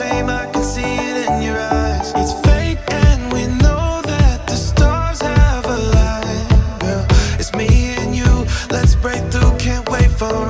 same, I can see it in your eyes. It's fake, and we know that the stars have a light. Girl, it's me and you, let's break through, can't wait for